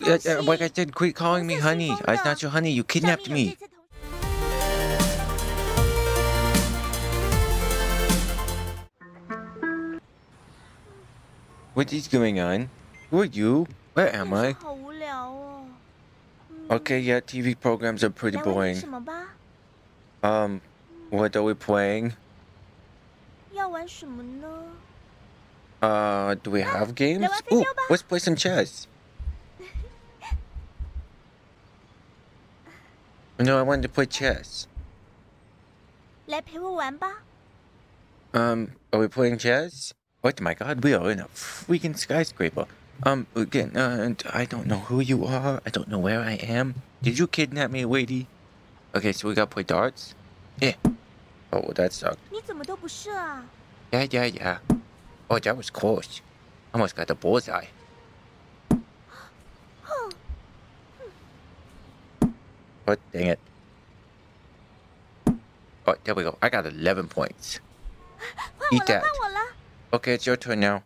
Uh, 信？ uh, like I said, quit calling me 不是 honey. 顺风 It's 的 not your honey. You 上 kidnapped 面有 me. 这次同 What is going on? Who are you? Where 真 am 的是 I? 好无聊哦。嗯 Okay, yeah, TV programs are pretty 来玩点 boring. 什么吧？ Um, what are we playing? 要玩什么呢？ Uh, do we have games? Ooh, let's play some chess. No, I wanted to play chess. Um, are we playing chess? Oh my god, we are in a freaking skyscraper. Um, again, uh, I don't know who you are. I don't know where I am. Did you kidnap me, lady? Okay, so we gotta play darts? Yeah. Oh, that sucked. Yeah, yeah, yeah. Oh, that was close. Almost got the bullseye. Oh, dang it. Oh, there we go. I got 11 points. Eat that. Okay, it's your turn now.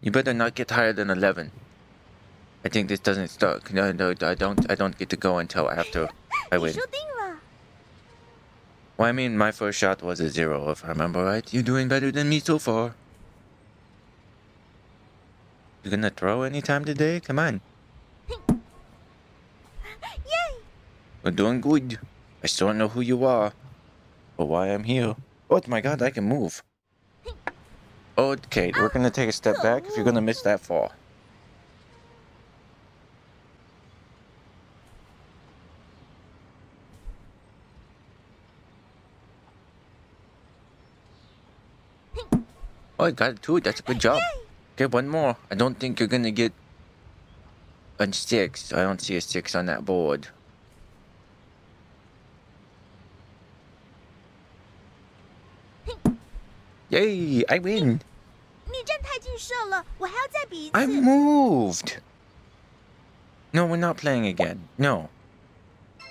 You better not get higher than 11. I think this doesn't start. No, no, I don't. I don't get to go until after I win. Well, I mean, my first shot was a zero, if I remember right. You're doing better than me so far. You gonna throw anytime today? Come on. 耶！We're doing good. I still don't know who you are, or why I'm here. Oh my god, I can move. Okay, we're gonna take a step back if you're gonna miss that fall. Oh, I got it too. That's a good job. Okay, one more. I don't think you're gonna get a six. I don't see a six on that board. Yay! I win. 你站太近射了，我还要再比一次。 I moved. No, we're not playing again. No.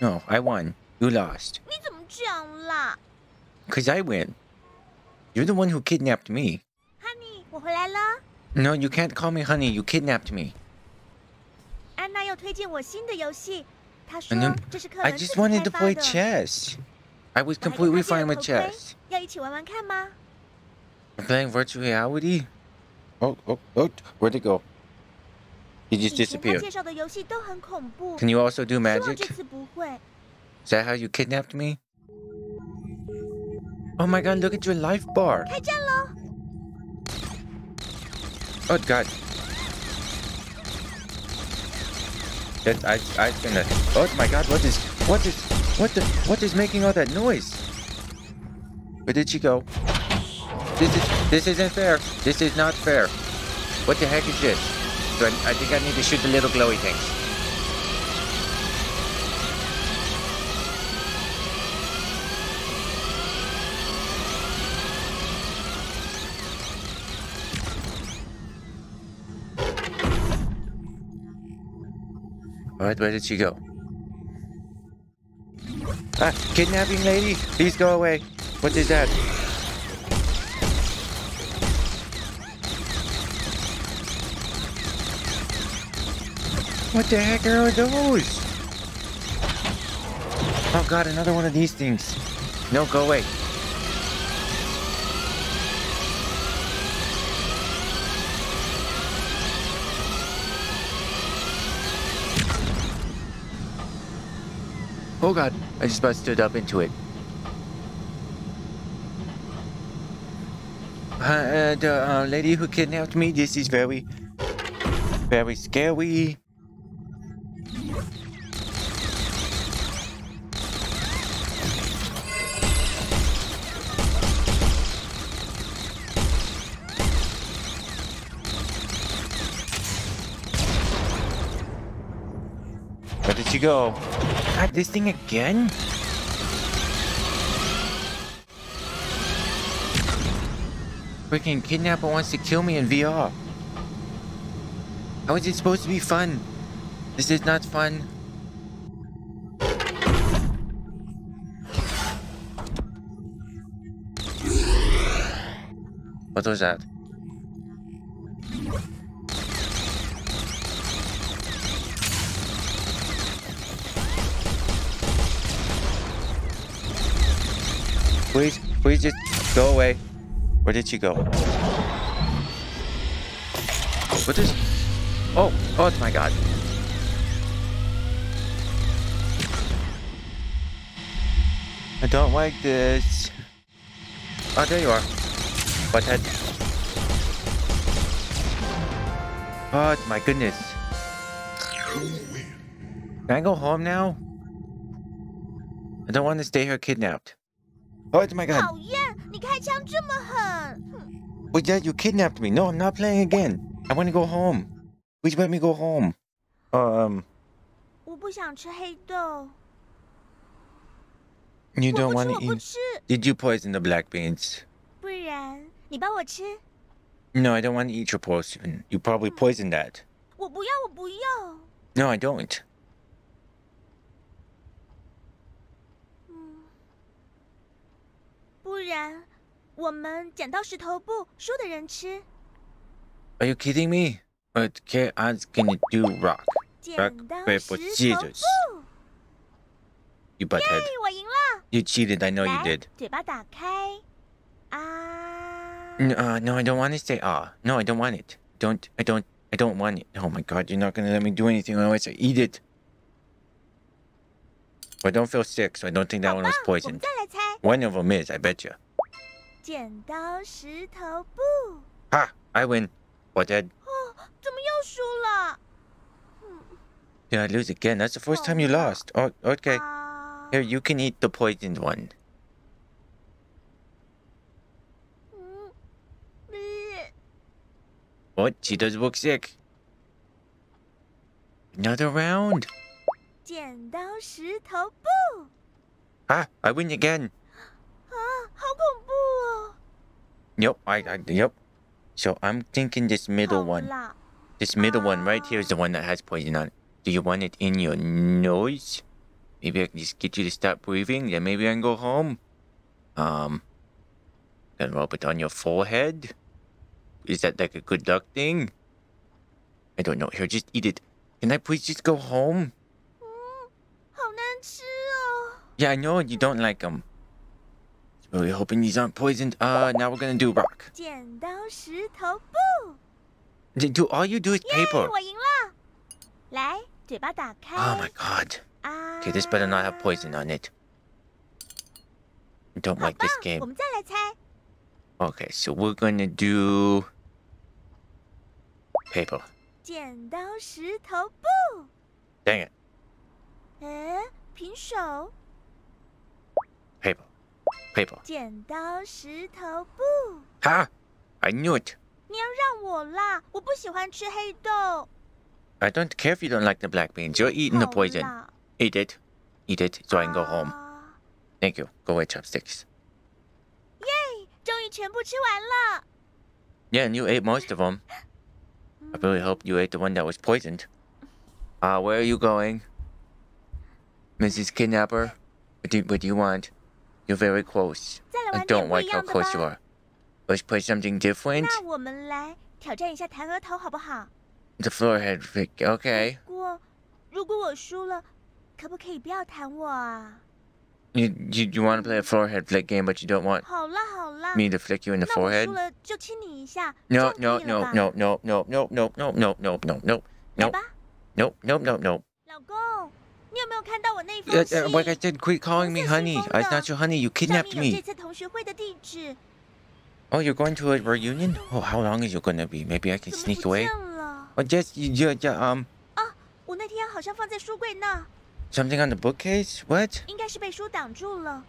No, I won. You lost. 你怎么这样啦 Cause I win. You're the one who kidnapped me. ，Honey？我回来了。 No, you can't call me honey. You kidnapped me. 安娜又推荐我新的游戏，她说 And then 这是克 I 伦自 just 己 wanted 开 to 发 play 的。 chess. I was 我还给 completely 她 fine 借了 with 头盔 chess. 要一起玩玩看吗？ I'm playing virtual reality. Oh, oh, oh! Where'd it go? He 以 just 前她 disappeared. 介绍的游戏都很恐怖， Can you also do 希望这 magic? 次不会。 Is that how you kidnapped me? Oh my god, look at your life bar. Oh god. That I I gonna Oh my god, what is what is what the what is making all that noise? Where did she go? This is this isn't fair. This is not fair. What the heck is this? So I, I think I need to shoot the little glowy things. Alright, where did she go? Ah, kidnapping lady, please go away. What is that? What the heck are those? Oh god, another one of these things. No, go away. Oh god, I just about stood up into it. Uh, the uh, lady who kidnapped me, this is very, very scary. Did she go? God, this thing again? Freaking kidnapper wants to kill me in VR. How is it supposed to be fun? This is not fun. What was that? Please, please just go away. Where did she go? What is... Oh, oh my god. I don't like this. Oh, there you are. Butthead. Oh, my goodness. Can I go home now? I don't want to stay here kidnapped. Oh my god. 讨厌，你开枪这么狠！哼 Well, yeah, you kidnapped me. No, I'm not playing again. I want to go home. Please let me go home. Um, 我不想吃黑豆， you 我 don't 不 want 吃， to 我不 eat. 吃， Did you poison the black beans? 不然你帮我吃。 No, I don't want to eat your poison. You probably poisoned that. 我不要，我不要。 No, I don't. 然我们剪刀石头布，输的人吃。 Are you kidding me? Okay, I was gonna do rock. 剪 Rock, 刀 paper, 石头 scissors. 布， You butthead. 嘿，我赢了。 You cheated. I know you 来 did. 嘴巴打开。啊， N- Uh, no, I don't want to say ah. No, I don't want it. Don't. I don't. I don't want it. Oh my god, you're not gonna let me do anything unless I eat it. I don't feel sick, so I don't think that 好 one 吧 was 我们 poisoned. 再来猜。 One of them is, I bet you. 剪刀石头布。 Ha! I win. Butthead. 哦，怎么又输了？ Did I lose again? That's the first time you Oh, no. lost. Oh, okay. 啊 Here, you can eat the poisoned one. 嗯，呃 What? She does look sick. Another round. 剪刀石头布 Ah, I win again. Yep, I, I yep. So I'm thinking this middle one. This middle one right here ah. is the one that has poison on it. Do you want it in your nose? Maybe I can just get you to stop breathing, then maybe I can go home. Um, then rub it on your forehead. Is that like a good luck thing? I don't know. Here, just eat it. Can I please just go home? Mm, yeah, I know you don't like them. Really hoping these aren't poisoned. Uh, now we're gonna do rock. Do all you do is paper. Oh my god. Okay, this better not have poison on it. Don't like this game. Okay, so we're gonna do paper. Dang it paper, paper. 剪刀石头布， Ha! I knew it. 你要让我啦！我不喜欢吃黑豆。 I don't care if you don't like the black beans. You're eating the 好 poison. 啦 Eat it. Eat it so I can go home. 啊 Thank you. Go away, chopsticks. 耶，终于全部吃完了。 Yeah, and you ate most of them. I really hope you ate the one that was poisoned. Uh, where are you going? Mrs. Kidnapper? What do, what do you want? You're very close. 再来 I 玩点 don't 不一 like how 样的 close you 吧。 are. Let's play something different. 那我们来挑战一下弹额头好不好？ The floor head flick. Okay. 不过如果我输了，可不可以不要弹我啊？ You you, you want to play a floor head flick game, but you don't want 好啦好啦， me to flick you in the 那我 forehead? 输了就亲你一下。 No, 这样 no, 可以了 no, 吧 no, no, no, no, no, no, no, no, no, no, 来 no, 吧， no, no, no, no. 老公， 你有没有看到我那封 Uh, 信？ uh, like I said, quit calling me 红色 honey. 信封 I'm not your honey. You 上 kidnapped 面有 me. 这次同学会的地址， Oh, you're going to a reunion? Oh, how long is it gonna be? Maybe I can 怎么 sneak 不 away. 见了？ Oh, just you, you, you, um, 我那天好像放在书柜那， something on the bookcase? What? 应该是被书挡住了。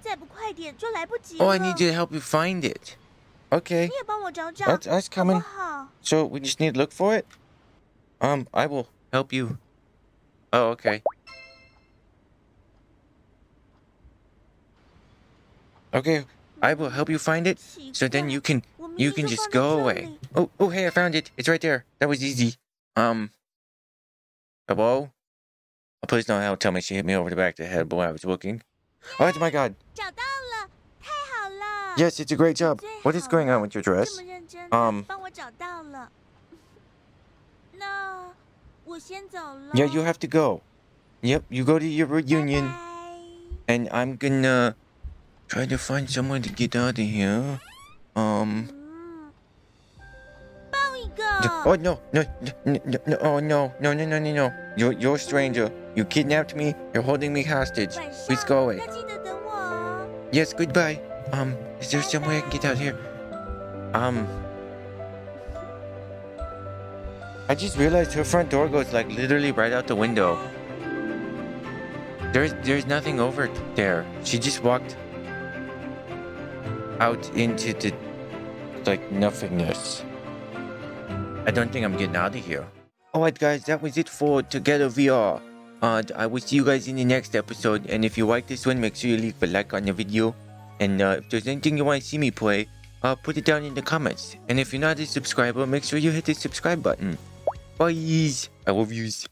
再不快点就来不及 Oh, 了。 I need you to help you find it. Okay. 你也帮我找找， That's us 好不 coming. 好？ So we just need to look for it. Um, I will help you. Oh, okay. Okay, I will help you find it, so then you can you can just go away. Oh, oh, hey, I found it. It's right there. That was easy. Um, hello? Oh, please don't tell me she hit me over the back of the head while I was looking. Oh my god. Yes, it's a great job. What is going on with your dress? Um, yeah, you have to go. Yep, you go to your reunion. Bye -bye. And I'm gonna try to find somewhere to get out of here. Um. Mm. Oh no, no, no, no, oh no, no, no, no, no, no. You're, you're a stranger. You kidnapped me. You're holding me hostage. Please go away. Yes, goodbye. Um, is there some way I can get out here? Um, I just realized her front door goes like literally right out the window. There's there's nothing over there. She just walked out into the like nothingness. I don't think I'm getting out of here. Alright guys, that was it for Together VR. Uh, I will see you guys in the next episode. And if you like this one, make sure you leave a like on the video. And uh, if there's anything you want to see me play, uh, put it down in the comments. And if you're not a subscriber, make sure you hit the subscribe button. Bye. I love yous.